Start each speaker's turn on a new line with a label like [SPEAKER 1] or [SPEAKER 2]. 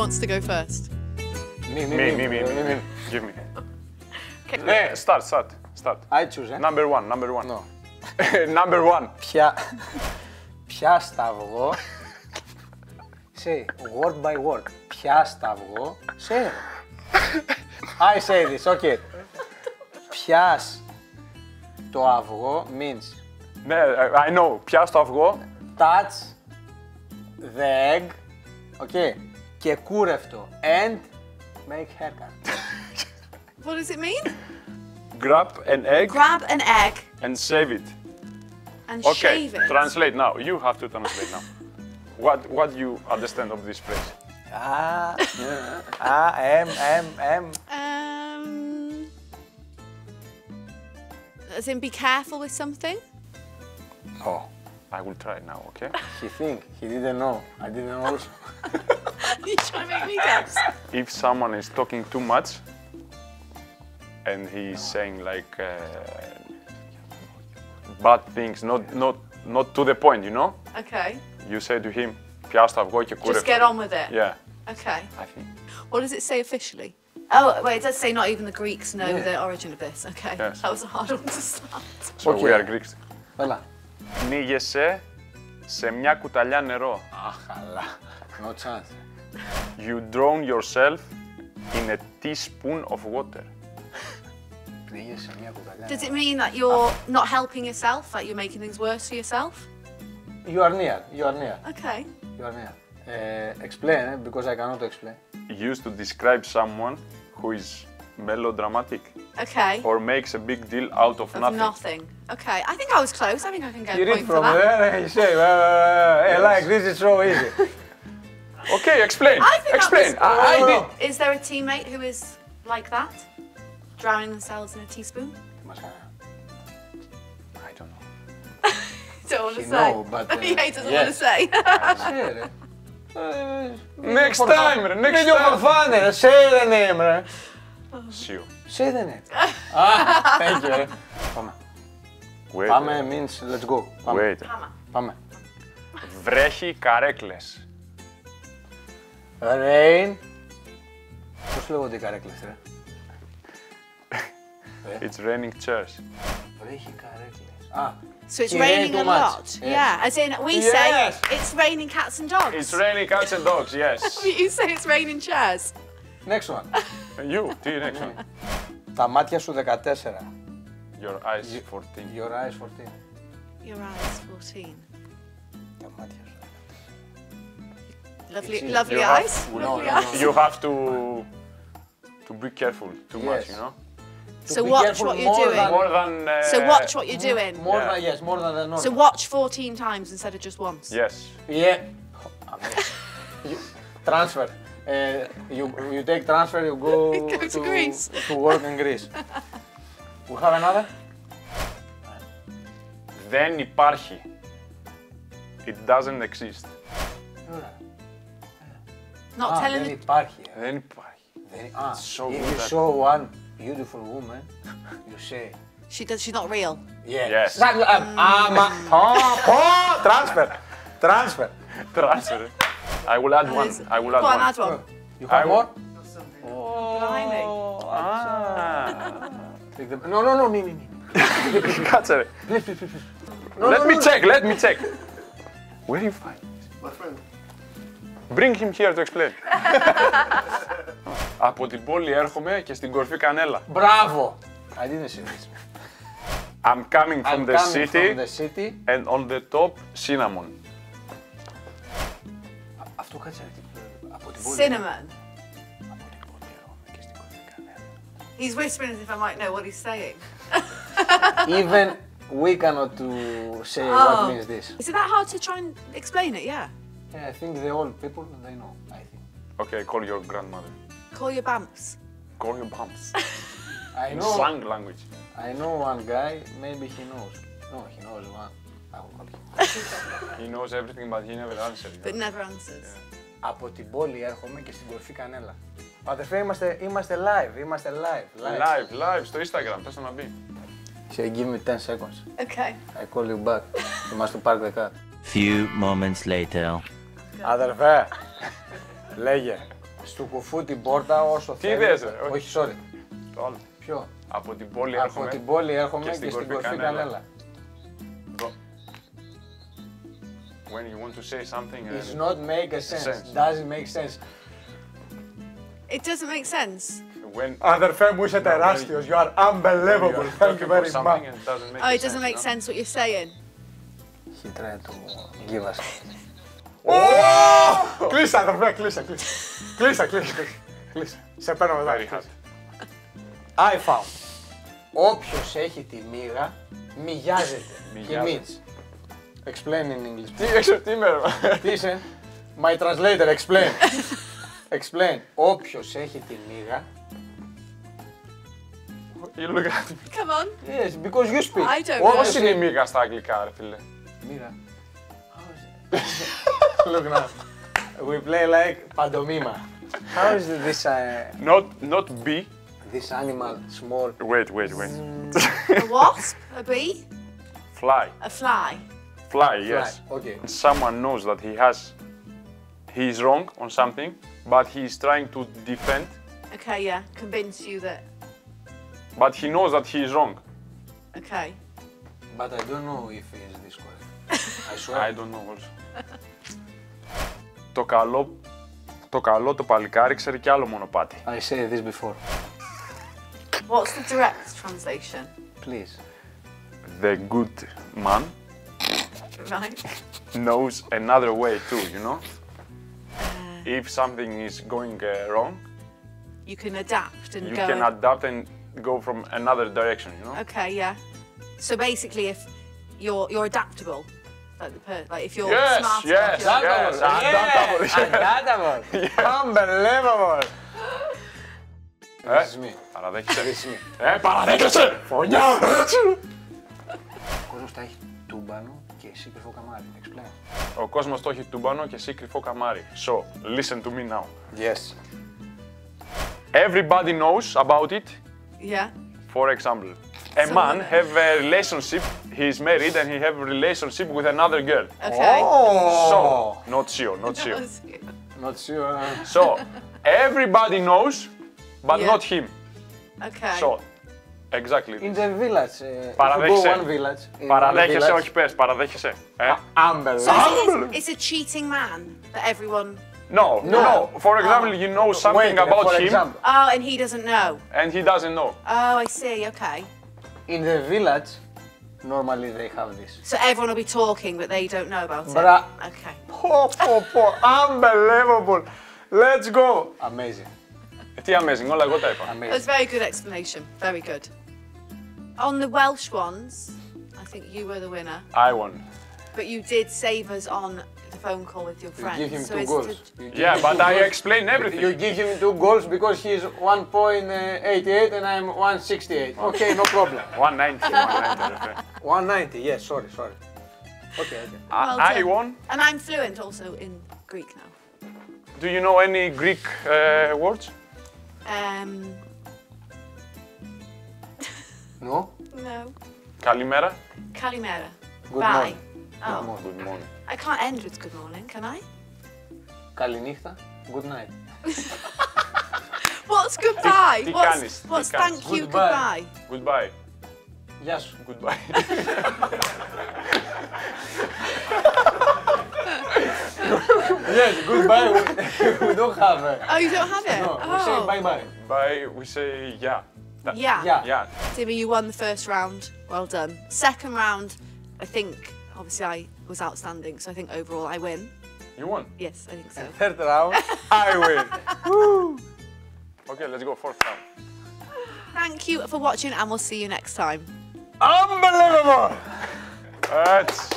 [SPEAKER 1] wants to go first?
[SPEAKER 2] Me, me,
[SPEAKER 3] Me, me, me, me, me. Give me.
[SPEAKER 1] Okay.
[SPEAKER 3] Ναι, start, start, start.
[SPEAKER 2] I choose, eh?
[SPEAKER 3] Number one, number one.
[SPEAKER 2] No.
[SPEAKER 3] number one.
[SPEAKER 2] Ποια... Ποια σταυγό... Say, word by word. Ποια σταυγό... Say. I say this, okay. Πιάς το αυγό means
[SPEAKER 3] Ναι, I know. Πιάσ' το αυγό.
[SPEAKER 2] touch the egg, okay, και κούρευτο and make haircut.
[SPEAKER 1] What does it mean?
[SPEAKER 3] Grab an egg
[SPEAKER 1] Grab an egg
[SPEAKER 3] and save it.
[SPEAKER 1] and
[SPEAKER 3] Okay,
[SPEAKER 1] shave it.
[SPEAKER 3] translate now. You have to translate now. What what you understand of this phrase?
[SPEAKER 2] Ah, ah, M, M, M.
[SPEAKER 1] Um, as in, be careful with something.
[SPEAKER 2] Oh,
[SPEAKER 3] I will try now, okay?
[SPEAKER 2] he think, he didn't know, I didn't know also.
[SPEAKER 1] you trying to make me guess?
[SPEAKER 3] If someone is talking too much and he's saying like uh, bad things, not not not to the point, you know?
[SPEAKER 1] Okay.
[SPEAKER 3] You say to him, πιάσ' το αυγό και
[SPEAKER 1] Just
[SPEAKER 3] κούρευτο.
[SPEAKER 1] get on with it.
[SPEAKER 3] Yeah,
[SPEAKER 1] Okay.
[SPEAKER 3] I think.
[SPEAKER 1] What does it say officially? Oh, wait, it does say not even the Greeks know
[SPEAKER 2] Yeah.
[SPEAKER 1] the origin of this. Okay.
[SPEAKER 3] Yes.
[SPEAKER 1] That was a hard one to start.
[SPEAKER 3] So we
[SPEAKER 2] Okay.
[SPEAKER 3] are Greeks.
[SPEAKER 2] Έλα.
[SPEAKER 3] Πνίγεσαι σε μια κουταλιά νερό.
[SPEAKER 2] Αχ, καλά. No chance.
[SPEAKER 3] You drown yourself in a teaspoon of water.
[SPEAKER 1] Does it mean that you're ah. not helping yourself, that you're making things worse for yourself?
[SPEAKER 2] You are near, you are near.
[SPEAKER 1] Okay.
[SPEAKER 2] You are near. Uh, explain, eh? because I cannot explain.
[SPEAKER 3] Used to describe someone who is melodramatic.
[SPEAKER 1] Okay.
[SPEAKER 3] Or makes a big deal out of,
[SPEAKER 1] of
[SPEAKER 3] nothing.
[SPEAKER 1] nothing. Okay. I think I was close. I think I can get
[SPEAKER 2] you
[SPEAKER 1] a point for that.
[SPEAKER 2] You read from there and you say, eh, yes. like this is so easy.
[SPEAKER 3] Okay, explain.
[SPEAKER 1] I think that
[SPEAKER 3] explain.
[SPEAKER 1] was-
[SPEAKER 3] I, I
[SPEAKER 2] Oh.
[SPEAKER 3] did.
[SPEAKER 1] Is there a teammate who is like that? Drowning themselves in a teaspoon?
[SPEAKER 2] Μας κάνει.
[SPEAKER 3] I don't know.
[SPEAKER 1] Don't want to
[SPEAKER 2] He
[SPEAKER 1] say.
[SPEAKER 2] know, but, uh,
[SPEAKER 1] he doesn't want to
[SPEAKER 2] yes.
[SPEAKER 1] say.
[SPEAKER 2] Say, ρε. Ε,
[SPEAKER 3] Next
[SPEAKER 2] for fun.
[SPEAKER 3] time, ρε, next
[SPEAKER 2] Video for
[SPEAKER 3] time.
[SPEAKER 2] fun, ρε. Say the name, ρε.
[SPEAKER 3] Sure.
[SPEAKER 2] Say the name. Ah, thank you, ρε. Πάμε.
[SPEAKER 3] Wait.
[SPEAKER 2] Πάμε means let's go. Πάμε.
[SPEAKER 3] Wait.
[SPEAKER 2] Πάμε.
[SPEAKER 3] Βρέχει καρέκλες.
[SPEAKER 2] Rain. Πώς λέγονται οι καρέκλες, ρε.
[SPEAKER 3] It's raining chairs.
[SPEAKER 2] Βρέχει καρέκλες. Α,
[SPEAKER 1] So it's
[SPEAKER 2] It rained
[SPEAKER 1] raining
[SPEAKER 2] too
[SPEAKER 1] a
[SPEAKER 2] much.
[SPEAKER 1] lot.
[SPEAKER 2] Yes.
[SPEAKER 1] Yeah. As in, we
[SPEAKER 2] Yes.
[SPEAKER 1] say it's raining cats and dogs.
[SPEAKER 3] It's raining cats and dogs, yes.
[SPEAKER 1] you say it's raining chairs.
[SPEAKER 2] next one.
[SPEAKER 3] you, τι next one.
[SPEAKER 2] Τα μάτια σου 14.
[SPEAKER 3] Your eyes 14.
[SPEAKER 2] Your eyes 14.
[SPEAKER 1] Your eyes 14.
[SPEAKER 2] Τα μάτια σου.
[SPEAKER 1] Lovely,
[SPEAKER 2] It's-
[SPEAKER 1] lovely
[SPEAKER 3] You have-
[SPEAKER 1] eyes.
[SPEAKER 2] No,
[SPEAKER 1] lovely
[SPEAKER 2] no, no.
[SPEAKER 1] eyes.
[SPEAKER 3] You have to to be careful too much,
[SPEAKER 2] Yes.
[SPEAKER 3] you know.
[SPEAKER 2] To
[SPEAKER 1] So
[SPEAKER 2] be
[SPEAKER 1] watch
[SPEAKER 2] careful
[SPEAKER 1] what you're
[SPEAKER 2] more
[SPEAKER 1] doing.
[SPEAKER 2] than-
[SPEAKER 3] More than. Uh,
[SPEAKER 1] So watch what you're doing.
[SPEAKER 2] More
[SPEAKER 3] Yeah.
[SPEAKER 2] than, yes, more than the normal.
[SPEAKER 1] So watch 14 times instead of just once.
[SPEAKER 3] Yes.
[SPEAKER 2] Yeah. you, transfer. Uh, you, you take transfer, you go,
[SPEAKER 1] Go to Greece.
[SPEAKER 2] to work in Greece. we have another?
[SPEAKER 3] Δεν υπάρχει. It doesn't exist.
[SPEAKER 1] Not
[SPEAKER 2] Ah,
[SPEAKER 1] telling
[SPEAKER 2] δεν
[SPEAKER 1] the
[SPEAKER 2] υπάρχει. ε.
[SPEAKER 3] Δεν υπάρχει.
[SPEAKER 2] Δεν, ah,
[SPEAKER 3] so
[SPEAKER 2] if
[SPEAKER 3] good
[SPEAKER 2] you
[SPEAKER 3] that-
[SPEAKER 2] saw one beautiful woman, you say,
[SPEAKER 1] she does. She's not real.
[SPEAKER 2] yes.
[SPEAKER 3] Yes.
[SPEAKER 2] Exactly. Um, άμα, πω, πω, transfer, transfer.
[SPEAKER 3] Transfer. I will add one. I will add
[SPEAKER 1] Go on,
[SPEAKER 3] one.
[SPEAKER 1] add one.
[SPEAKER 2] You have
[SPEAKER 3] I
[SPEAKER 2] more?
[SPEAKER 1] Blimey.
[SPEAKER 3] Ah.
[SPEAKER 2] Take them. No, no, no, me, me, me.
[SPEAKER 3] Κάτσε ρε.
[SPEAKER 2] Please, please, please. please. No,
[SPEAKER 3] Let
[SPEAKER 2] no,
[SPEAKER 3] me
[SPEAKER 2] no,
[SPEAKER 3] check, let me check. Where you find?
[SPEAKER 4] My friend.
[SPEAKER 3] Bring him here to explain. Από την πόλη έρχομαι και στην κορφή κανέλα.
[SPEAKER 2] Μπράβο. I didn't see this.
[SPEAKER 3] I'm coming from
[SPEAKER 2] I'm
[SPEAKER 3] the
[SPEAKER 2] coming
[SPEAKER 3] city
[SPEAKER 2] from the city.
[SPEAKER 3] and on the top cinnamon.
[SPEAKER 2] Αυτό κάτσε ρε, από την πόλη.
[SPEAKER 1] Cinnamon.
[SPEAKER 2] Από την πόλη έρχομαι και στην κορφή κανένα.
[SPEAKER 1] He's whispering as if I might know what he's saying.
[SPEAKER 2] Even we cannot to say
[SPEAKER 1] Oh.
[SPEAKER 2] what means this.
[SPEAKER 1] Is it that hard to try and explain it? Yeah.
[SPEAKER 2] Yeah, I think the old people, they know, I think.
[SPEAKER 3] Okay, call your grandmother.
[SPEAKER 1] Call your bumps.
[SPEAKER 3] Call your bumps.
[SPEAKER 2] I
[SPEAKER 3] In
[SPEAKER 2] know,
[SPEAKER 3] slang language.
[SPEAKER 2] I know one guy, maybe he knows. No, he knows one. I will call him.
[SPEAKER 3] He knows everything but he never answers.
[SPEAKER 1] But never answers.
[SPEAKER 2] Από την πόλη έρχομαι και στην κορφή κανέλα. Αδερφέ, είμαστε, είμαστε live, είμαστε live.
[SPEAKER 3] Live, live στο Instagram, πες το να μπει.
[SPEAKER 2] Say, give me 10 seconds.
[SPEAKER 1] Okay.
[SPEAKER 2] I call you back. You must park the car.
[SPEAKER 5] Few moments later.
[SPEAKER 2] Αδερφέ, λέγε. Στου κουφού την πόρτα όσο
[SPEAKER 3] Τι
[SPEAKER 2] θέλει.
[SPEAKER 3] είδες, ρε, όχι.
[SPEAKER 2] Όχι, sorry.
[SPEAKER 3] Το άλλο.
[SPEAKER 2] Ποιο.
[SPEAKER 3] Από την πόλη
[SPEAKER 2] Από
[SPEAKER 3] έρχομαι.
[SPEAKER 2] την πόλη έρχομαι
[SPEAKER 3] και
[SPEAKER 2] και
[SPEAKER 3] στην
[SPEAKER 2] στην
[SPEAKER 3] κορφή
[SPEAKER 2] κορφή
[SPEAKER 3] κανέλα.
[SPEAKER 2] κανέλα.
[SPEAKER 3] Εδώ. When you want to say something
[SPEAKER 2] It's
[SPEAKER 3] and
[SPEAKER 2] not make a sense.
[SPEAKER 3] Sense.
[SPEAKER 2] Doesn't make sense.
[SPEAKER 1] It doesn't make sense.
[SPEAKER 3] when
[SPEAKER 2] Αδερφέ μου είσαι τεράστιος. You are unbelievable.
[SPEAKER 3] you're
[SPEAKER 2] Thank
[SPEAKER 3] talking
[SPEAKER 2] you
[SPEAKER 3] about
[SPEAKER 2] very
[SPEAKER 3] something
[SPEAKER 2] much.
[SPEAKER 3] and it doesn't make
[SPEAKER 1] Oh,
[SPEAKER 3] a
[SPEAKER 1] it doesn't make
[SPEAKER 3] no?
[SPEAKER 1] sense what you're saying.
[SPEAKER 2] He tried to give us. Oh! Κλείσε αδερφέ, κλείσε, κλείσε. Κλείσε, κλείσε, κλείσε. Κλείσε. Σε παίρνω μετά.
[SPEAKER 3] Very hard.
[SPEAKER 2] I found. Όποιος έχει τη μύγα, μυγιάζεται. He
[SPEAKER 3] Μυγιάζεται.
[SPEAKER 2] means. Explain in English.
[SPEAKER 3] Τι έξω, τι είμαι, ρε.
[SPEAKER 2] Τι είσαι; My translator, explain. explain. Όποιος έχει τη μύγα.
[SPEAKER 3] You look at me.
[SPEAKER 1] Come on.
[SPEAKER 2] Yes, because you speak.
[SPEAKER 1] I don't
[SPEAKER 2] Όποιος
[SPEAKER 3] Πώς είναι η μύγα στα αγγλικά, ρε φίλε;
[SPEAKER 2] Μύγα. Look now. We play like pantomima. How is this uh,
[SPEAKER 3] Not, not B.
[SPEAKER 2] this animal small?
[SPEAKER 3] Wait, wait, wait.
[SPEAKER 1] A wasp, a bee,
[SPEAKER 3] Fly.
[SPEAKER 1] a fly.
[SPEAKER 3] Fly, yes.
[SPEAKER 2] Fly. Okay.
[SPEAKER 3] Someone knows that he has, he is wrong on something, but he is trying to defend,
[SPEAKER 1] Okay, yeah. Convince you that.
[SPEAKER 3] but he knows that he is wrong.
[SPEAKER 1] Okay.
[SPEAKER 2] But I don't know if he is this correct. I swear.
[SPEAKER 3] I don't know also. το καλό, το καλό το παλικάρι ξέρει κι άλλο μονοπάτι.
[SPEAKER 2] I said this before.
[SPEAKER 1] What's the direct translation?
[SPEAKER 2] Please.
[SPEAKER 3] The good man
[SPEAKER 1] Right.
[SPEAKER 3] knows another way too, you know? If something is going uh, wrong,
[SPEAKER 1] You can adapt and
[SPEAKER 3] you
[SPEAKER 1] go.
[SPEAKER 3] can adapt and go from another direction, you know?
[SPEAKER 1] okay, yeah. So basically, if you're you're adaptable, like the per- like if you're
[SPEAKER 3] Yes,
[SPEAKER 1] smart
[SPEAKER 3] yes,
[SPEAKER 1] enough, you're-
[SPEAKER 3] yes. Adaptable, yes.
[SPEAKER 2] Adaptable. Unbelievable.
[SPEAKER 3] Ε,
[SPEAKER 2] This is me.
[SPEAKER 3] παραδέχεσαι.
[SPEAKER 2] This is me.
[SPEAKER 3] Ε, παραδέχεσαι! Φωνιά!
[SPEAKER 2] Ο κόσμος τα έχει τούμπανο και εσύ κρυφό καμάρι. Explain.
[SPEAKER 3] Ο κόσμος το έχει τούμπανο και εσύ κρυφό καμάρι. So, listen to me now.
[SPEAKER 2] Yes.
[SPEAKER 3] Everybody knows about it.
[SPEAKER 1] yeah.
[SPEAKER 3] For example, a
[SPEAKER 1] So
[SPEAKER 3] man
[SPEAKER 1] what-
[SPEAKER 3] have a relationship, he is married and he have a relationship with another girl.
[SPEAKER 1] Okay.
[SPEAKER 3] So,
[SPEAKER 2] Oh.
[SPEAKER 3] not sure, not sure.
[SPEAKER 2] Not sure.
[SPEAKER 3] So, everybody knows, but
[SPEAKER 1] Yeah.
[SPEAKER 3] not him.
[SPEAKER 1] okay.
[SPEAKER 3] So, exactly.
[SPEAKER 2] In the village. Uh, if you go
[SPEAKER 3] Παραδέχεσαι.
[SPEAKER 2] one village. in one
[SPEAKER 3] Παραδέχεσαι,
[SPEAKER 2] village-
[SPEAKER 3] όχι πες, παραδέχεσαι. Ε?
[SPEAKER 2] Unbelievable.
[SPEAKER 1] So it's, it's a cheating man that everyone.
[SPEAKER 3] No, no,
[SPEAKER 2] No.
[SPEAKER 3] no. For example, you know something
[SPEAKER 2] Wait,
[SPEAKER 3] about
[SPEAKER 2] for
[SPEAKER 3] him
[SPEAKER 2] example,
[SPEAKER 1] Oh, and he doesn't know.
[SPEAKER 3] and he doesn't know.
[SPEAKER 1] Oh, I see. Okay.
[SPEAKER 2] in the village, normally they have this.
[SPEAKER 1] So everyone will be talking, but they don't know about it.
[SPEAKER 2] Bra-
[SPEAKER 1] Okay.
[SPEAKER 2] Πω, πω, πω. Unbelievable. Let's go. Amazing.
[SPEAKER 3] Ε, Τι amazing, όλα εγώ τα είπα.
[SPEAKER 1] That
[SPEAKER 2] Amazing.
[SPEAKER 1] was very good explanation. Very good. On the Welsh ones, I think you were the winner,
[SPEAKER 3] I won.
[SPEAKER 1] but you did save us on the phone call with your
[SPEAKER 2] friends.
[SPEAKER 1] You
[SPEAKER 2] give him
[SPEAKER 1] so
[SPEAKER 2] two goals.
[SPEAKER 3] yeah, but I explain everything.
[SPEAKER 2] You give him two goals because he's 1.88 and I'm 168. Okay, no problem.
[SPEAKER 3] 190, 190.
[SPEAKER 2] yes, yeah, sorry, sorry. Okay, okay.
[SPEAKER 1] Well
[SPEAKER 3] I won.
[SPEAKER 1] And I'm fluent also in Greek now.
[SPEAKER 3] Do you know any Greek uh, words?
[SPEAKER 1] Um...
[SPEAKER 2] No?
[SPEAKER 1] No.
[SPEAKER 3] Kalimera?
[SPEAKER 1] Kalimera.
[SPEAKER 2] Goodbye.
[SPEAKER 1] Oh,
[SPEAKER 2] Good morning.
[SPEAKER 3] Good morning.
[SPEAKER 1] I can't end with good morning, can I?
[SPEAKER 2] Καληνύχτα. Good night.
[SPEAKER 1] What's goodbye?
[SPEAKER 3] τι
[SPEAKER 1] what's
[SPEAKER 3] κάνεις, τι
[SPEAKER 1] what's
[SPEAKER 3] κάνεις?
[SPEAKER 1] thank you,
[SPEAKER 2] Goodbye.
[SPEAKER 1] goodbye?
[SPEAKER 3] Goodbye.
[SPEAKER 2] Γεια σου.
[SPEAKER 3] Goodbye.
[SPEAKER 2] Yes, goodbye. we, we don't have it.
[SPEAKER 1] Oh, you don't have it?
[SPEAKER 2] No,
[SPEAKER 1] oh.
[SPEAKER 2] we say bye bye.
[SPEAKER 3] Bye, we say yeah. That-
[SPEAKER 1] Yeah.
[SPEAKER 2] Yeah.
[SPEAKER 3] Yeah.
[SPEAKER 1] Timmy, you won the first round. Well done. Second round, I think, obviously I was outstanding, so I think overall I win.
[SPEAKER 3] You won?
[SPEAKER 1] Yes, I think so.
[SPEAKER 2] And third round, I win. Woo!
[SPEAKER 3] Okay, let's go fourth round.
[SPEAKER 1] Thank you for watching and we'll see you next time.
[SPEAKER 2] Unbelievable!
[SPEAKER 3] That's...